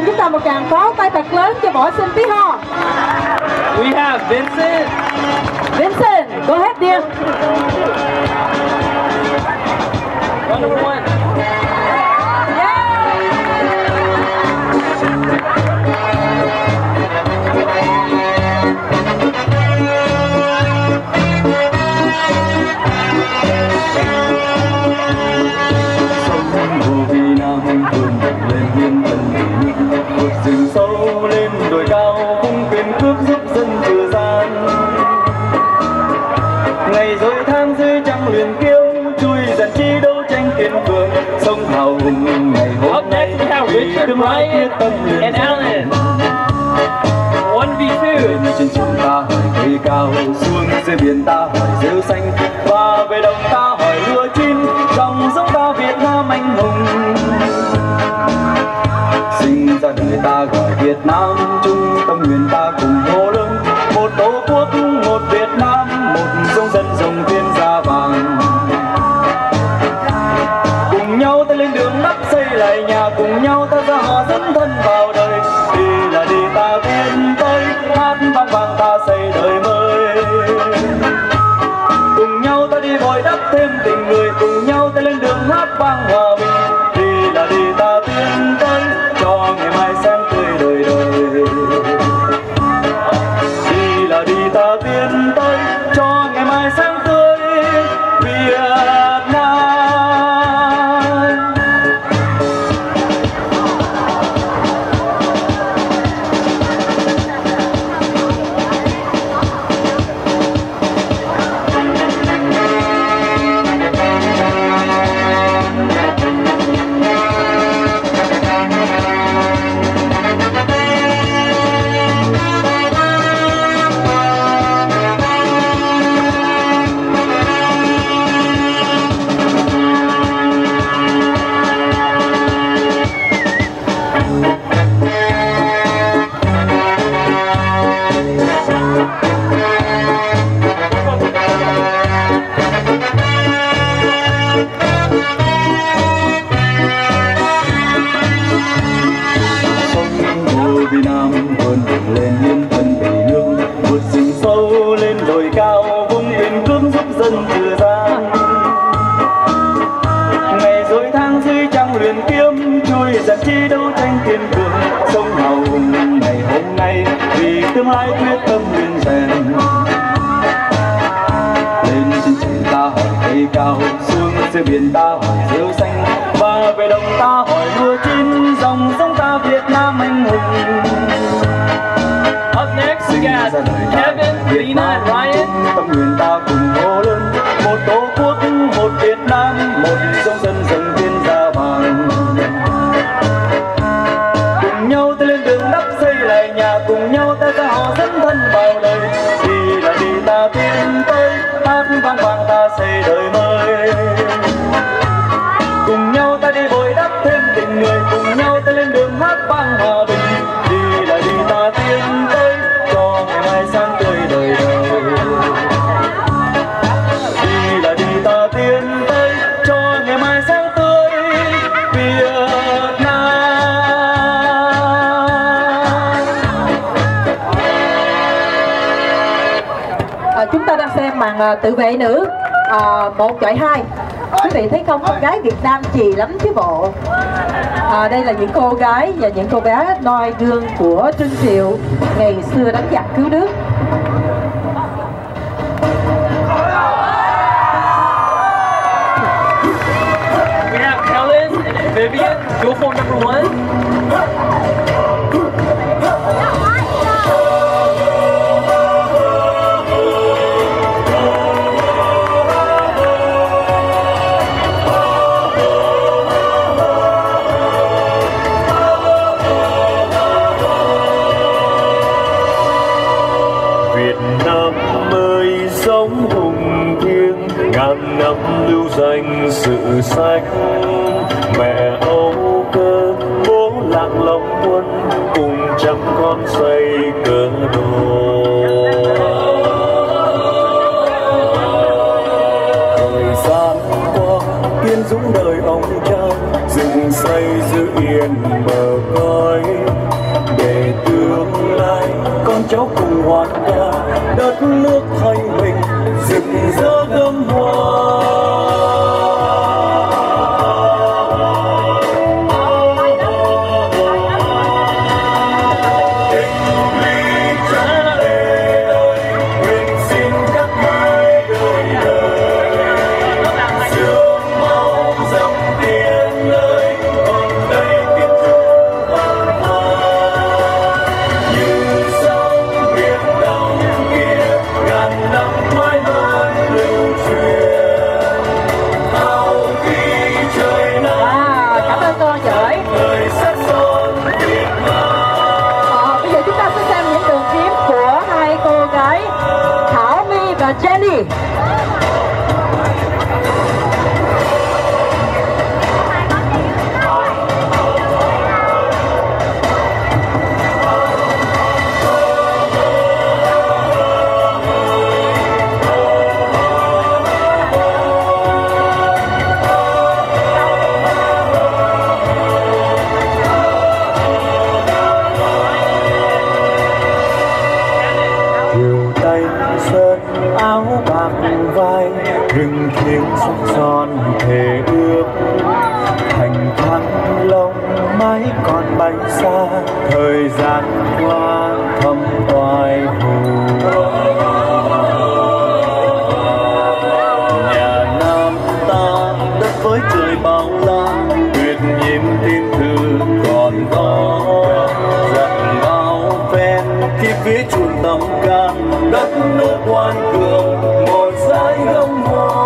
xin chúng ta một tràng pháo tay thật lớn cho võ sinh tí ho. We have Vincent. Vincent, go ahead dear. Number one. Lên đồi cao vung quyền cước giúp dân trừ gian ngày rồi tháng dưới trăng luyện kiếm chui dần chi đấu tranh kiên cường sông hào hùng ngày hôm nay tương lai quyết tâm. 1v2. trên trường ta hỏi cây cao xuống dưới biển ta hỏi rêu xanh ta biết dân trừ gian ngày rồi tháng dưới trăng luyện kiếm chui dàn chi đấu tranh kiên cường sông hào hùng ngày hôm nay vì tương lai quyết tâm luyện rèn. Lên trên trời ta hỏi cây cao xuống dưới biển ta hỏi rêu xanh. Và về đồng ta hỏi lúa chín dòng sông ta việt nam anh hùng. Up next we got Kevin, Ryan. Tâm nguyện ta cùng hô lớn À, tự vệ nữ à, một chọi hai quý vị thấy không con gái Việt Nam chì lắm chứ bộ à, đây là những cô gái và những cô bé noi gương của Trương Triệu ngày xưa đánh giặc cứu nước We have Helen and Vivian. Go for number one. Long cùng trăm con xây cờ đồ thời gian qua, kiên dũng đời ông cha dựng xây giữ yên bờ. 监狱。Sơn, áo bạc vai Rừng thiêng sắc son thề ước. Thành thăng long mãi còn bay xa, Thời gian qua khi phía chuồn tầm can đất nước quan cường một dải gấm hoa.